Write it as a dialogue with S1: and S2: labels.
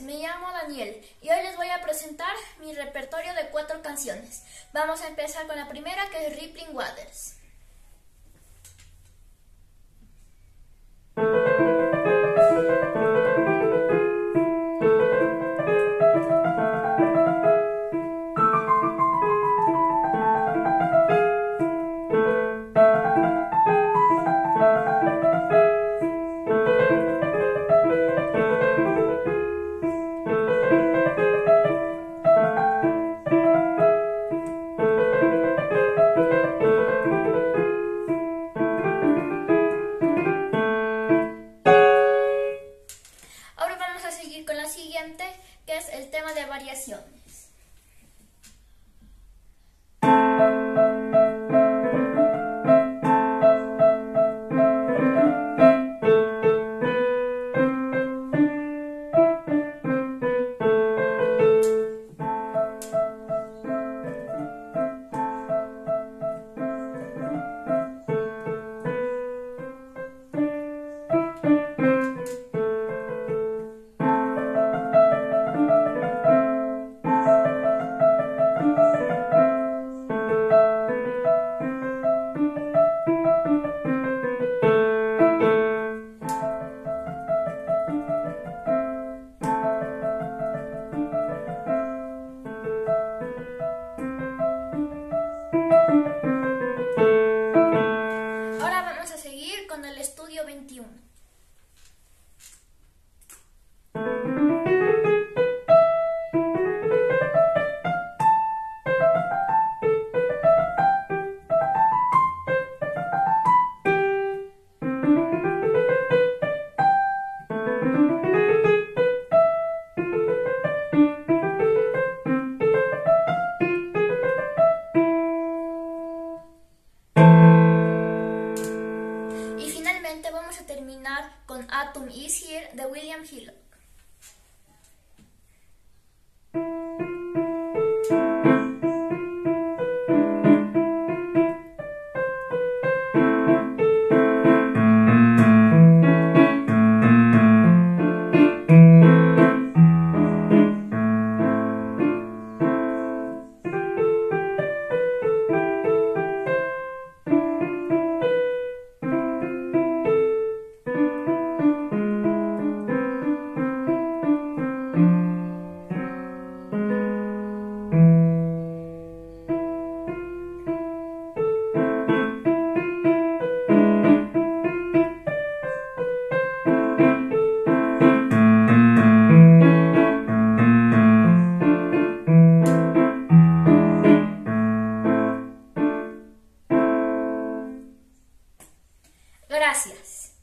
S1: me llamo Daniel y hoy les voy a presentar mi repertorio de cuatro canciones. Vamos a empezar con la primera que es Rippling Waters. De variaciones. Con Atom Is Here de William Hillock. Gracias.